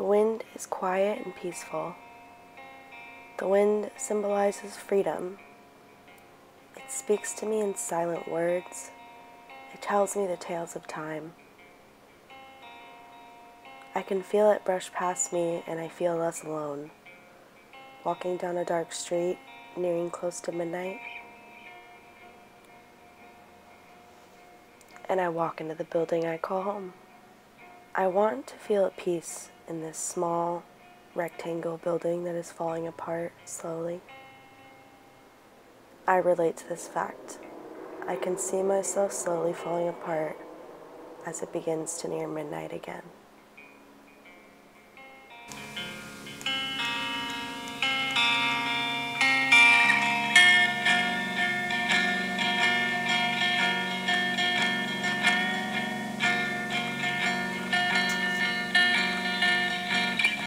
The wind is quiet and peaceful. The wind symbolizes freedom. It speaks to me in silent words. It tells me the tales of time. I can feel it brush past me and I feel less alone. Walking down a dark street, nearing close to midnight. And I walk into the building I call home. I want to feel at peace in this small rectangle building that is falling apart slowly. I relate to this fact. I can see myself slowly falling apart as it begins to near midnight again.